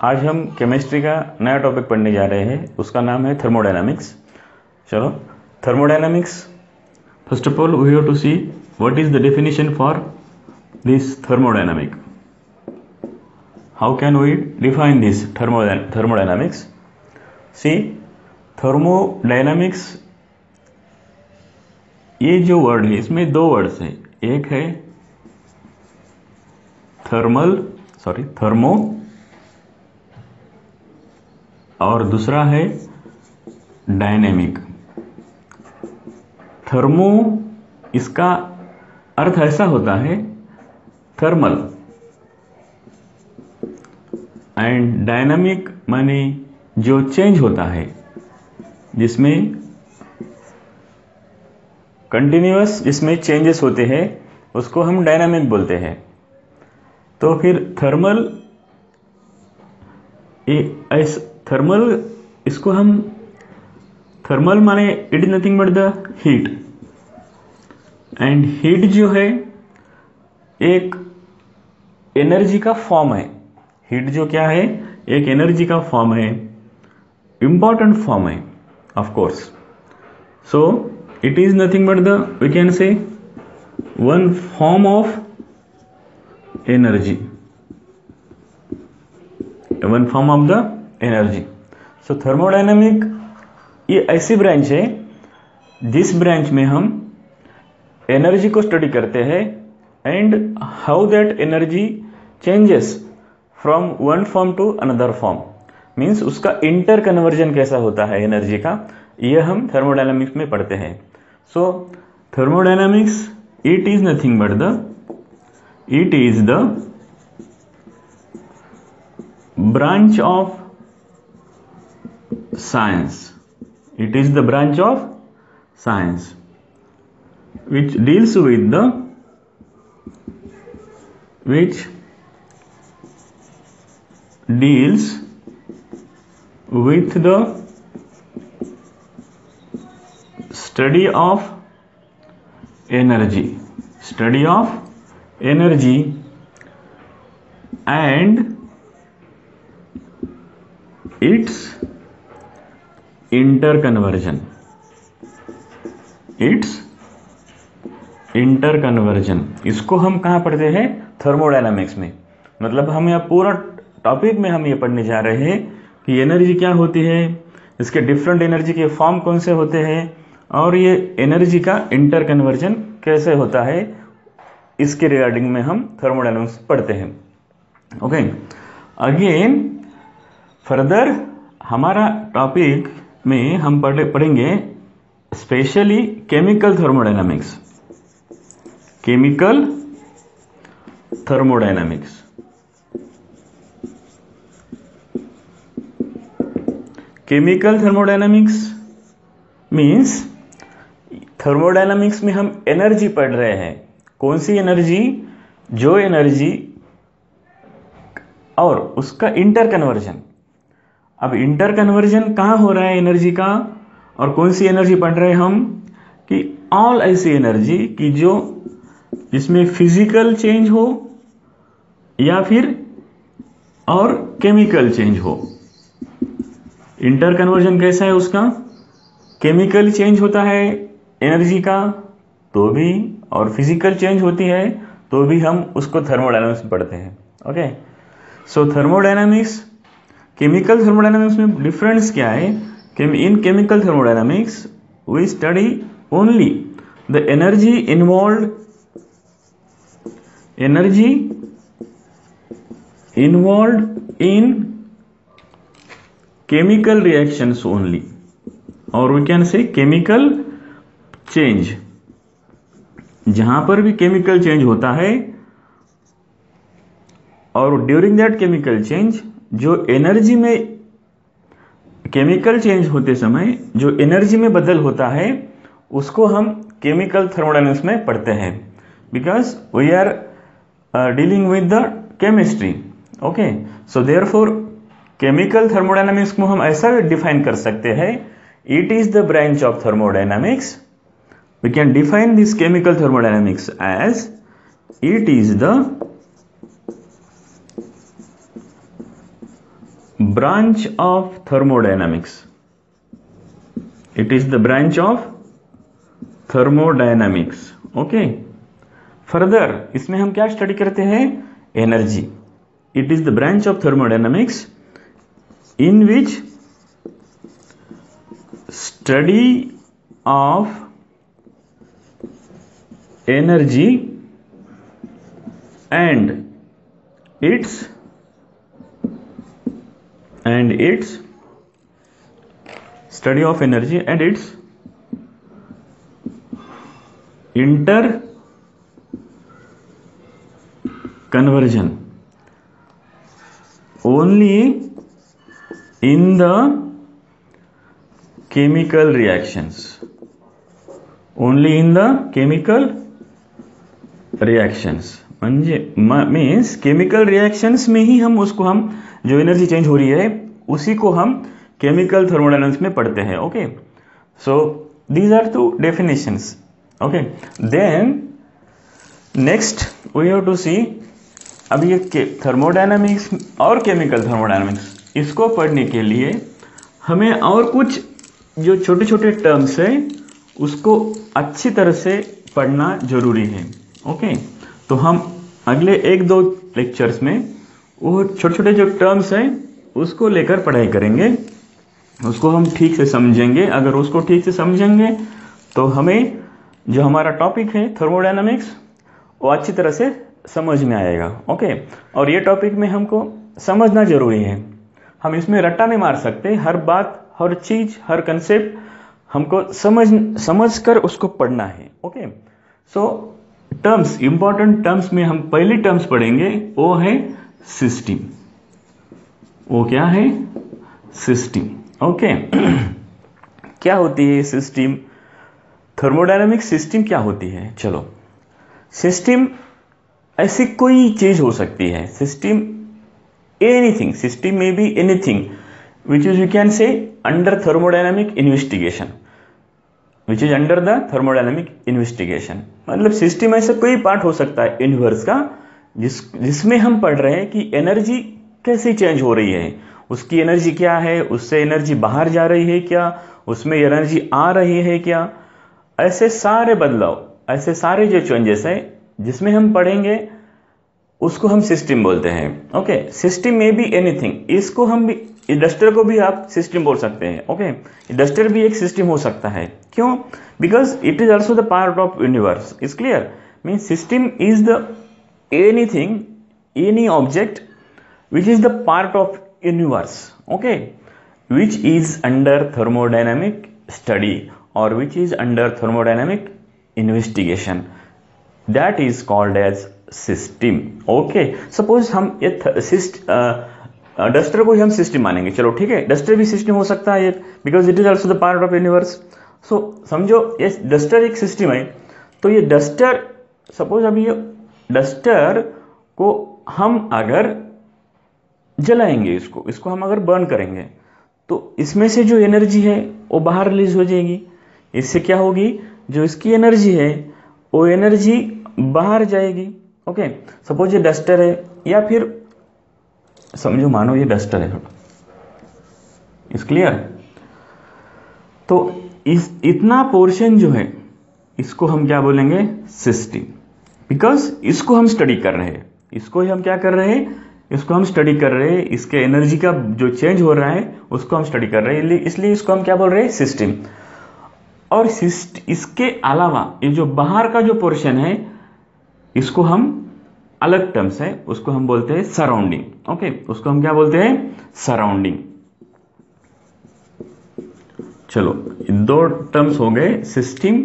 आज हम केमिस्ट्री का नया टॉपिक पढ़ने जा रहे हैं। उसका नाम है थर्मोडायनामिक्स चलो thermodynamics first of all we have to see what is the definition for this thermodynamic how can we define this thermodynamics see thermodynamics ये जो वर्ड है, इसमें दो वर्ड्स हैं। एक है थर्मल सॉरी थर्मो और दूसरा है डायनेमिक थर्मो इसका अर्थ ऐसा होता है थर्मल एंड डायनामिक माने जो चेंज होता है, जिसमें कंटिन्यूअस जिसमें चेंजेस होते हैं, उसको हम डायनामिक बोलते हैं. तो फिर थर्मल एस थर्मल इसको हम थर्मल माने it is nothing but the heat and heat जो है, एक एनर्जी का फॉर्म है. हीट जो क्या है? एक एनर्जी का फॉर्म है. इंपॉर्टेंट फॉर्म है of course so it is nothing but the we can say one form of energy one form of the energy. So thermodynamic ये ऐसी ब्रांच है, जिस ब्रांच में हम एनर्जी को स्टडी करते हैं and how that energy changes from one form to another form means उसका इंटर कन्वर्जन कैसा होता है एनर्जी का, ये हम थर्मोडाइनमिक्स में पढ़ते हैं. So thermodynamics it is nothing but the it is the branch of science. It is the branch of science which deals with the which deals with the study of energy. Study of energy and its interconversion. Its interconversion इसको हम कहाँ पढ़ते हैं? Thermodynamics में। मतलब हम यहाँ पूरा टॉपिक में हम ये पढ़ने जा रहे हैं कि एनर्जी क्या होती है, इसके डिफरेंट एनर्जी के फॉर्म कौन से होते हैं, और ये एनर्जी का इंटरकन्वर्जन कैसे होता है, इसके रिगार्डिंग में हम थर्मोडायनामिक्स पढ़ते हैं। ओके अगेन फर्दर हमारा टॉपिक में हम पढ़े, पढ़ेंगे specially chemical thermodynamics chemical thermodynamics chemical thermodynamics means thermodynamics में हम एनर्जी पढ़ रहे हैं। कौन सी एनर्जी जो एनर्जी और उसका इंटर कन्वर्जन अब इंटर कन्वर्जन कहाँ हो रहा है एनर्जी का? और कौन सी एनर्जी पढ़ रहे हैं हम? कि ऑल ऐसी एनर्जी कि जो, जिसमें फ़िज़िकल चेंज हो, या फिर और केमिकल चेंज हो। इंटर कन्वर्जन कैसा है उसका? केमिकल चेंज होता है एनर्जी का तो भी, और फ़िज़िकल चेंज होती है तो भी हम उसको थर्मोडायनामिक्स में पढ़ते हैं। Okay so thermodynamics chemical thermodynamics में डिफरेंस क्या है? In chemical thermodynamics we study only the energy involve energy involve in chemical reactions only और we can say chemical change जहाँ पर भी केमिकल चेंज होता है, और ड्यूरिंग दैट केमिकल चेंज जो एनर्जी में केमिकल चेंज होते समय, जो एनर्जी में बदल होता है, उसको हम केमिकल थर्मोडाइनमिक्स में पढ़ते हैं। Because we are dealing with the chemistry okay so therefore chemical thermodynamics को हम ऐसा डिफाइन कर सकते हैं it is the branch of thermodynamics we can define this chemical thermodynamics as it is the branch of thermodynamics it is the branch of thermodynamics okay further इसमें हम क्या study करते हैं energy it is the branch of thermodynamics in which study of energy and its and its study of energy and its interconversion only in the chemical reactions only in the chemical reactions means chemical reactions में ही हम उसको, हम जो energy change हो रही है उसी को हम केमिकल थर्मोडाइनमिक्स में पढ़ते हैं okay so these are two definitions okay then next we have to see अब ये थर्मोडाइनमिक्स और केमिकल थर्मोडाइनमिक्स इसको पढ़ने के लिए हमें और कुछ जो छोटे छोटे टर्म्स है, उसको अच्छी तरह से पढ़ना ज़रूरी है ओके तो हम अगले एक दो लेक्चर्स में वो छोटे छोटे जो टर्म्स हैं उसको लेकर पढ़ाई करेंगे, उसको हम ठीक से समझेंगे। अगर उसको ठीक से समझेंगे तो हमें जो हमारा टॉपिक है थर्मोडाइनमिक्स वो अच्छी तरह से समझ में आएगा ओके और ये टॉपिक में हमको समझना ज़रूरी है। हम इसमें रट्टा नहीं मार सकते, हर बात, हर चीज़, हर कंसेप्ट हमको समझ समझ कर उसको पढ़ना है okay so terms important terms में हम पहली टर्म्स पढ़ेंगे, वो है सिस्टम वो क्या है? सिस्टम ओके क्या होती है सिस्टम थर्मोडायनामिक सिस्टम क्या होती है? चलो. सिस्टम ऐसी कोई चीज़ हो सकती है. सिस्टम एनीथिंग सिस्टम में be anything which is you can say under thermodynamic investigation which is under the thermodynamic investigation मतलब सिस्टम ऐसा कोई पार्ट हो सकता है यूनिवर्स का, जिस, जिसमें हम पढ़ रहे हैं कि एनर्जी कैसे चेंज हो रही है? उसकी एनर्जी क्या है? उससे एनर्जी बाहर जा रही है क्या? उसमें एनर्जी आ रही है क्या? ऐसे सारे बदलाव, ऐसे सारे जो चेंजेस है, जिसमें हम पढ़ेंगे, उसको हम सिस्टम बोलते हैं। ओके सिस्टम में भी एनीथिंग इसको हम भी डस्टर को भी आप सिस्टम बोल सकते हैं। ओके डस्टर भी एक सिस्टम हो सकता है। क्यों? Because it is also the part of universe is clear mean system is the anything any object which is the part of universe okay which is under thermodynamic study और which is under thermodynamic investigation that is called as system okay suppose हम ये duster को ही हम system मानेंगे। चलो, ठीक है? डस्टर भी सिस्टम हो सकता है एक because it is also the part of universe so समझो, ये डस्टर एक सिस्टम है तो ये डस्टर सपोज़ अभी ये डस्टर को हम अगर जलाएँगे इसको इसको हम अगर बर्न करेंगे तो इसमें से जो एनर्जी है, वो बाहर रिलीज़ हो जाएगी। इससे क्या होगी? जो इसकी एनर्जी है, वो एनर्जी बाहर जाएगी। ओके सपोज़ ये डस्टर है, या फिर, समझो, मानो ये डस्टर है। इस क्लियर तो इस, इतना पोर्शन जो है, इसको हम क्या बोलेंगे? सिस्टम बिकॉज़ इसको हम स्टडी कर रहे हैं। इसको ही हम क्या कर रहे हैं? इसको हम स्टडी कर रहे हैं, इसके एनर्जी का जो चेंज हो रहा है, उसको हम स्टडी कर रहे हैं। इसलिए इसको हम क्या बोल रहे हैं? सिस्टम और सिस्ट इसके अलावा ये जो बाहर का जो पोर्शन है, इसको हम अलग टर्म्स है, उसको हम बोलते हैं सराउंडिंग ओके उसको हम क्या बोलते हैं? सराउंडिंग चलो दो टर्म्स हो गए system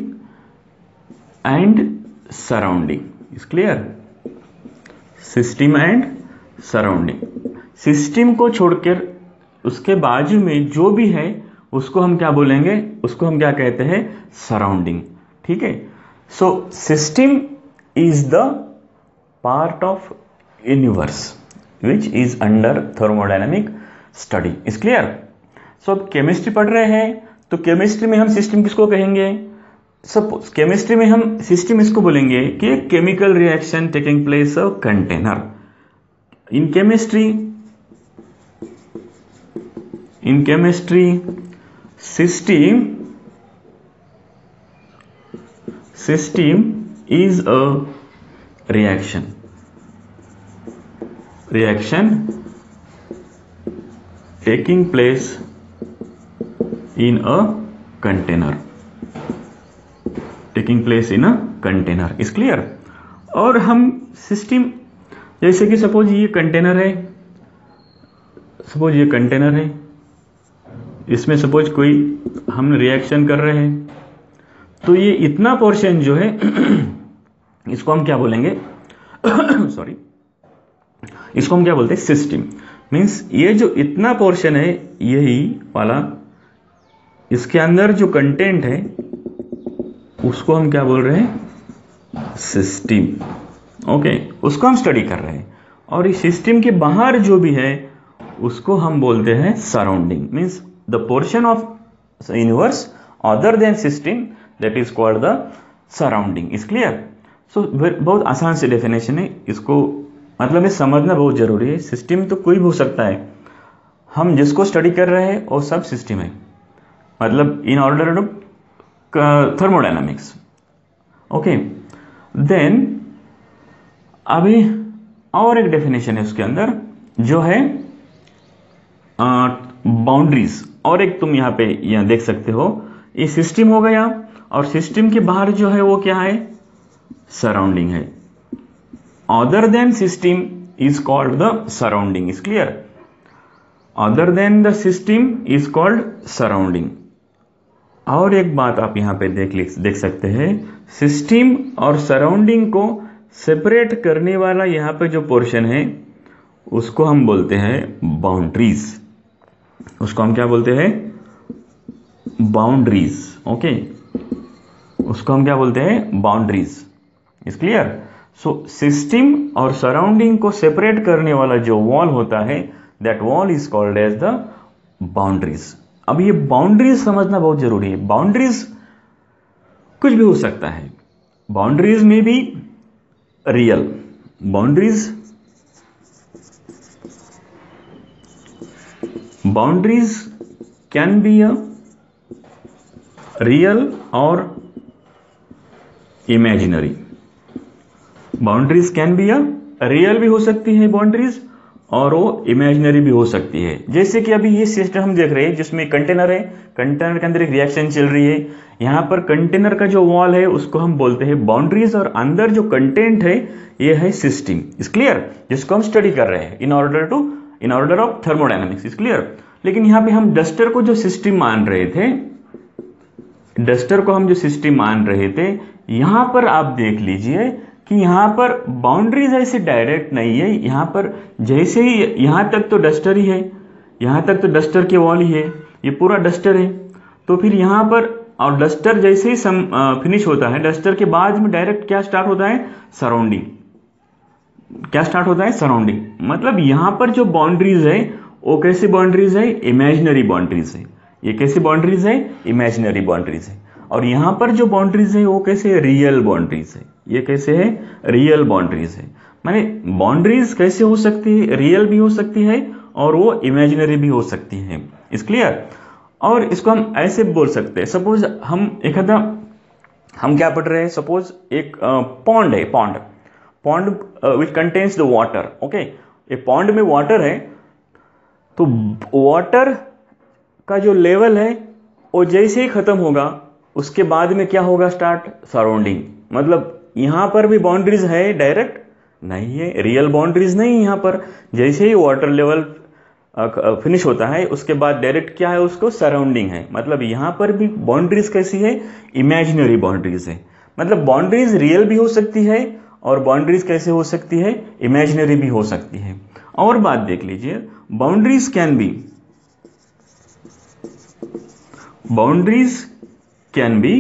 and surrounding is clear system and surrounding system को छोड़कर उसके बाजू में जो भी है, उसको हम क्या बोलेंगे? उसको हम क्या कहते हैं? सराउंडिंग ठीक है? So system is the part of universe which is under thermodynamic study is clear so अब केमिस्ट्री पढ़ रहे हैं तो केमिस्ट्री में हम सिस्टम किसको कहेंगे? सपोज़ केमिस्ट्री में हम सिस्टम इसको बोलेंगे कि chemical reaction taking place of container in chemistry in chemistry system system is a reaction reaction taking place in a container taking place in a container is clear और हम system जैसे कि suppose ये container है, suppose ये container है, इसमें suppose कोई हम रिएक्शन कर रहे हैं तो ये इतना पोर्शन जो है, इसको हम क्या बोलेंगे? सॉरी इसको हम क्या बोलते हैं? सिस्टम मींस ये जो इतना पोर्शन है, यही वाला, इसके अंदर जो कंटेंट है, उसको हम क्या बोल रहे हैं? सिस्टम ओके उसको हम स्टडी कर रहे हैं। और इस सिस्टम के बाहर जो भी है, उसको हम बोलते हैं surrounding means the portion of universe other than system that is called the surrounding is clear so बहुत आसान से डेफिनेशन है। इसको मतलब ये समझना बहुत ज़रूरी है। सिस्टम तो कोई भी हो सकता है। हम जिसको स्टडी कर रहे हैं, वो सब सिस्टम है। मतलब in order to thermodynamics okay then अभी और एक डेफिनेशन है उसके अंदर, जो है बाउंड्रीज और एक तुम यहाँ पे यहाँ देख सकते हो, ये सिस्टम हो गया, और सिस्टम के बाहर जो है वो क्या है? सराउंडिंग है। Other than system is called the surrounding is clear other than the system is called surrounding और एक बात आप यहाँ पे देख देख सकते हैं सिस्टम और सराउंडिंग को सेपरेट करने वाला यहाँ पे जो पोर्शन है, उसको हम बोलते हैं बाउंड्रीज उसको हम क्या बोलते हैं? बाउंड्रीज ओके उसको हम क्या बोलते हैं? Boundaries is clear so system और सराउंडिंग को सेपरेट करने वाला जो वॉल होता है that wall is called as the boundaries अब ये बाउंड्रीज समझना बहुत ज़रूरी है. बाउंड्रीज कुछ भी हो सकता है. बाउंड्रीज में भी real boundaries boundaries can be a real or imaginary boundaries can be a real भी हो सकती है बाउंड्रीज और वो इमेजिनरी भी हो सकती है। जैसे कि अभी ये सिस्टम हम देख रहे हैं, जिसमें कंटेनर है कंटेनर के अंदर एक रिएक्शन चल रही है। यहाँ पर कंटेनर का जो वॉल है, उसको हम बोलते हैं बाउंड्रीज और अंदर जो कंटेंट है, ये है सिस्टम इस क्लियर जिसको हम स्टडी कर रहे हैं। In order to in order of thermodynamics is clear लेकिन यहाँ पे हम डस्टर को जो सिस्टम मान रहे थे डस्टर को हम जो सिस्टम मान रहे थे, यहाँ पर आप देख लीजिए कि यहाँ पर बाउंड्रीज ऐसे डायरेक्ट नहीं है। यहाँ पर जैसे ही यहाँ तक तो डस्टर ही है। यहाँ तक तो डस्टर के वॉल ही है। ये पूरा डस्टर है। तो फिर यहाँ पर और डस्टर जैसे ही सम, फिनिश होता है डस्टर के बाद में डायरेक्ट क्या स्टार्ट होता है? सराउंडिंग क्या स्टार्ट होता है? सराउंडिंग मतलब यहाँ पर जो बाउंड्रीज है वो कैसी बाउंड्रीज है? इमेजिनरी बाउंड्रीज है। ये कैसी बाउंड्रीज है? इमेजिनरी बाउंड्रीज है। और यहाँ पर जो बाउंड्रीज है, वो कैसे है रियल बाउंड्रीज है? ये कैसे है? रियल बाउंड्रीज है। माने बाउंड्रीज कैसे हो सकती है? रियल भी हो सकती है और वो इमेजिनरी भी हो सकती है। इस क्लियर और इसको हम ऐसे बोल सकते हैं। सपोज़ हम एक हम क्या पढ़ रहे हैं? सपोज़ एक पॉन्ड है pond pond which contains the water okay ये पॉन्ड में वाटर है तो वाटर का जो लेवल है, वो जैसे ही खत्म होगा उसके बाद में क्या होगा स्टार्ट सराउंडिंग मतलब यहाँ पर भी बाउंड्रीज है डायरेक्ट नहीं है रियल बाउंड्रीज नहीं यहाँ पर. जैसे ही वाटर लेवल फिनिश होता है, उसके बाद डायरेक्ट क्या है उसको? सराउंडिंग है. मतलब यहाँ पर भी बाउंड्रीज कैसी है? इमेजिनरी बाउंड्रीज है. मतलब बाउंड्रीज रियल भी हो सकती है और बाउंड्रीज कैसे हो सकती है? इमेजिनरी भी हो सकती है. और बात देख लीजिए. Boundaries can be boundaries can be